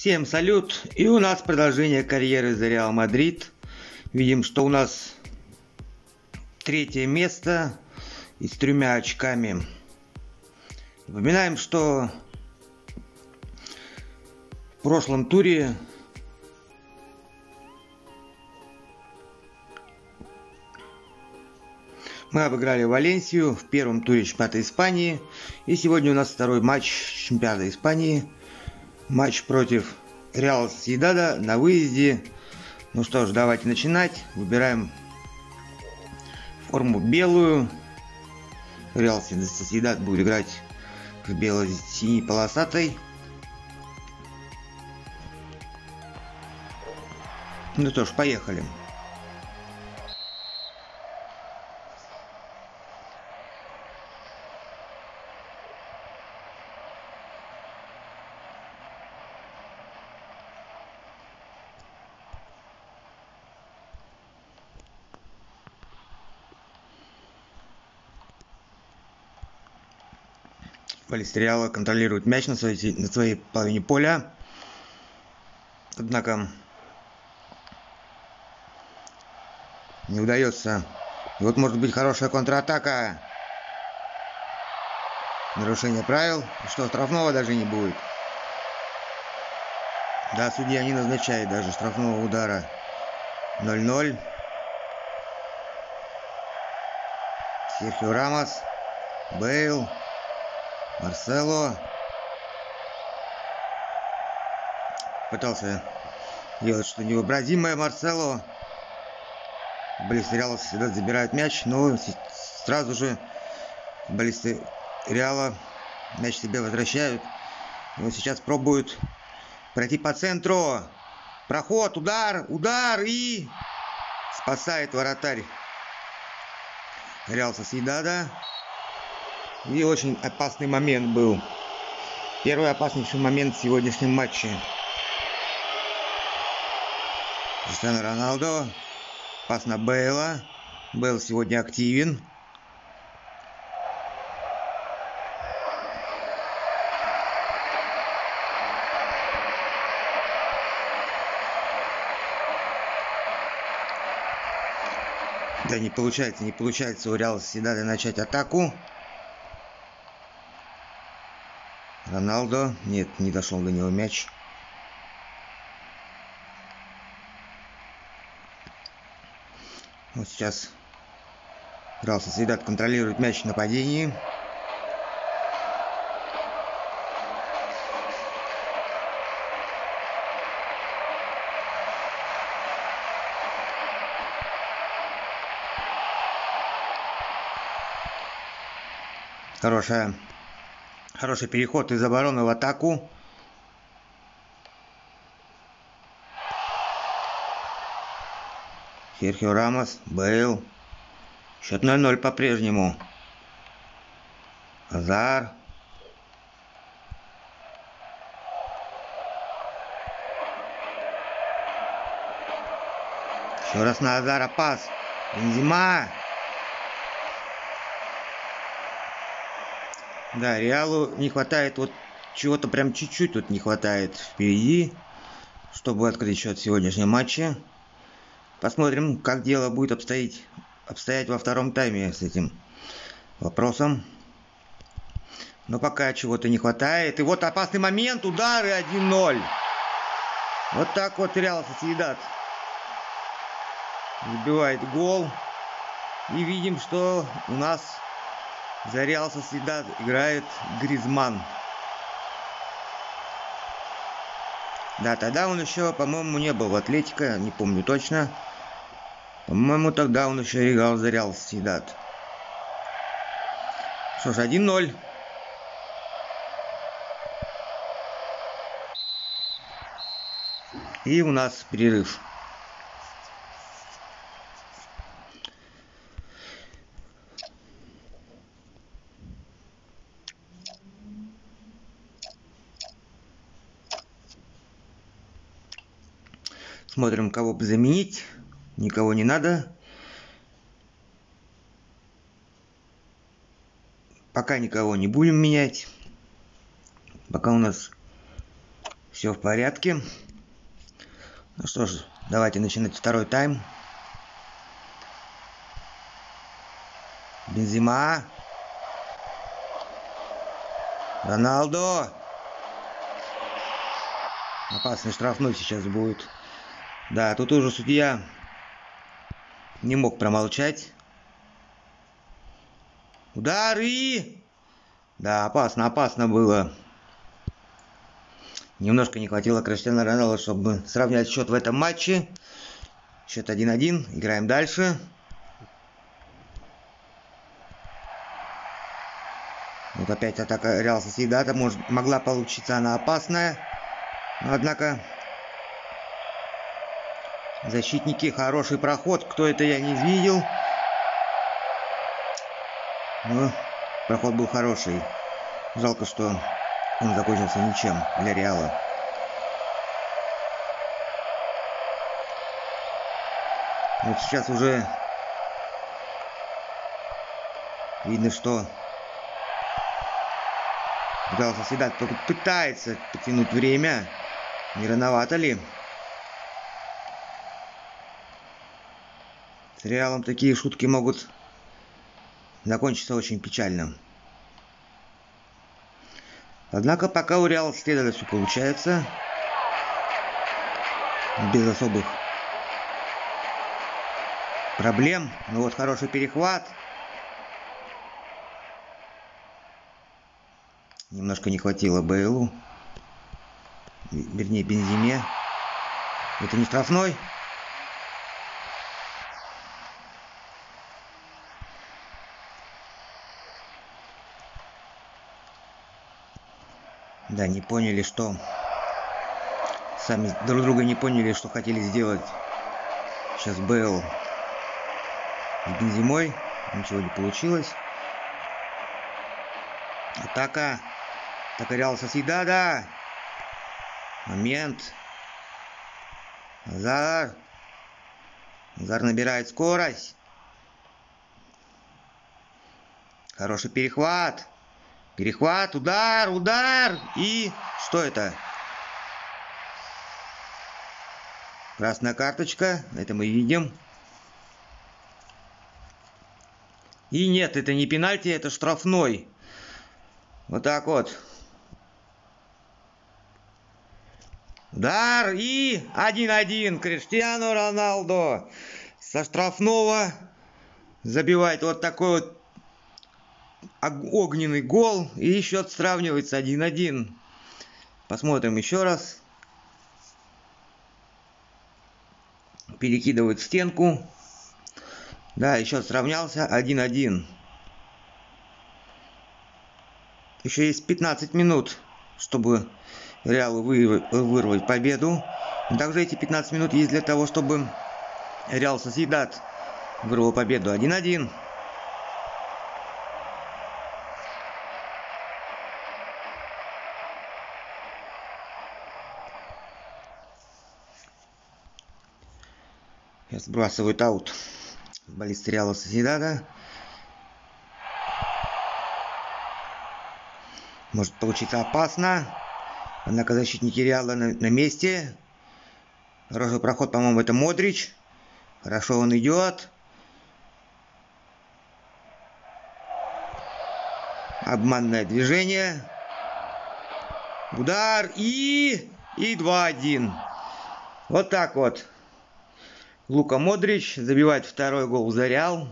Всем салют! И у нас продолжение карьеры за Реал Мадрид. Видим, что у нас третье место и с тремя очками. Напоминаем, что в прошлом туре Мы обыграли Валенсию в первом туре чемпионата Испании. И сегодня у нас второй матч чемпионата Испании. Матч против Реал Сьедада на выезде. Ну что ж, давайте начинать. Выбираем форму белую. Реал Сьедад будет играть в бело-синей полосатой. Ну что ж, поехали. Полистериала контролирует мяч на своей, на своей половине поля. Однако не удается. И вот может быть хорошая контратака. Нарушение правил. Что, штрафного даже не будет. Да, судья не назначает даже штрафного удара. 0-0. Серхио Рамос. Бейл. Марсело. Пытался делать что-то невообразимое Марсело. Баллисты Реала всегда забирают мяч, но сразу же баллисты Реала мяч себе возвращают. Вот сейчас пробуют пройти по центру. Проход, удар, удар и спасает вратарь Реал Соседада. И очень опасный момент был. Первый опаснейший момент в сегодняшнем матче. Криштиану Роналдо. Пас на Бейла. Бейл сегодня активен. Да, не получается, не получается у Реала Седада начать атаку. Роналдо. Нет, не дошел до него мяч. Вот сейчас Реал Соседат контролирует мяч нападении. Хорошая Хороший переход из обороны в атаку. Серхио Рамос, Бейл. Счет 0-0 по-прежнему. Азар. Еще раз на Азара пас. Бензима. Да, Реалу не хватает вот чего-то прям чуть-чуть тут не хватает впереди, чтобы открыть счет в сегодняшнем матче. Посмотрим, как дело будет обстоять, обстоять во втором тайме с этим вопросом. Но пока чего-то не хватает. И вот опасный момент, удары 1-0. Вот так вот Реал Соседат забивает гол. И видим, что у нас за Реал Соседат играет Гризман. Да, тогда он еще, по-моему, не был в Атлетико, не помню точно. По-моему, тогда он еще играл за Реал Соседат. Что ж, 1-0. И у нас перерыв. Смотрим, кого бы заменить. Никого не надо. Пока никого не будем менять. Пока у нас Все в порядке. Ну что ж, давайте начинать второй тайм. Бензима. Роналдо. Опасный штрафной сейчас будет. Да, тут уже судья не мог промолчать. Удары! Да, опасно, опасно было. Немножко не хватило Криштиану Роналду, чтобы сравнять счет в этом матче. Счет 1-1. Играем дальше. Вот опять атака Реал Соседата. Может, могла получиться она опасная. Но, однако, защитники, хороший проход. Кто это, я не видел. Но проход был хороший. Жалко, что он закончился ничем для Реала. Вот сейчас уже видно, что Реал Соседат пытается потянуть время. Не рановато ли? С Реалом такие шутки могут закончиться очень печально. Однако пока у Реал следовало все получается. Без особых проблем. Ну вот хороший перехват. Немножко не хватило Бейлу. Вернее, Бензиме. Это не штрафной. Да, не поняли, что... Сами друг друга не поняли, что хотели сделать. Сейчас Бейл с Бензимой. Ничего не получилось. Атака. Атака Реал Соседада. Момент. Азар. Азар набирает скорость. Хороший перехват. Перехват, удар, удар. И что это? Красная карточка. Это мы видим. И нет, это не пенальти, это штрафной. Вот так вот. Удар и 1-1. Криштиану Роналдо со штрафного забивает вот такой вот огненный гол. И счет сравнивается 1-1. Посмотрим еще раз. Перекидывает стенку. Да, еще сравнялся 1-1. Еще есть 15 минут, чтобы Реалу вырвать победу. Также эти 15 минут есть для того, чтобы Реал Соседат вырвал победу 1-1. Сбрасывают аут футболист Реала Соседада. Может получиться опасно. Однако защитники Реала на, на месте. Хороший проход, по-моему, это Модрич. Хорошо он идет. Обманное движение. Удар и... И 2-1. Вот так вот. Лука Модрич забивает второй гол за Реал.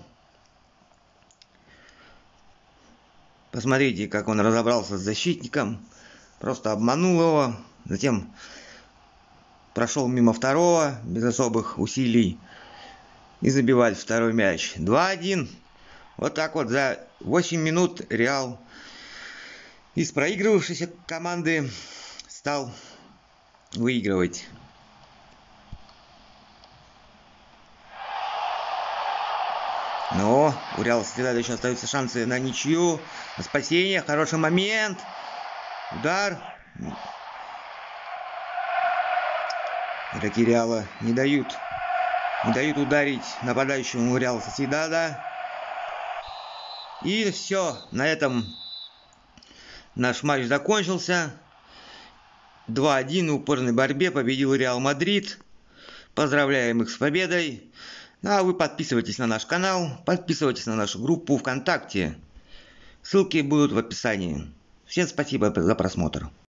Посмотрите, как он разобрался с защитником. Просто обманул его. Затем прошел мимо второго, без особых усилий. И забивает второй мяч. 2-1. Вот так вот за 8 минут Реал из проигрывавшейся команды стал выигрывать. Но у Реала Соседада еще остаются шансы на ничью, на спасение. Хороший момент. Удар. Игроки Реала не дают. Не дают ударить нападающему Реала Соседада. И все. На этом наш матч закончился. 2-1 в упорной борьбе победил Реал Мадрид. Поздравляем их с победой. Ну, а вы подписывайтесь на наш канал, подписывайтесь на нашу группу ВКонтакте. Ссылки будут в описании. Всем спасибо за просмотр.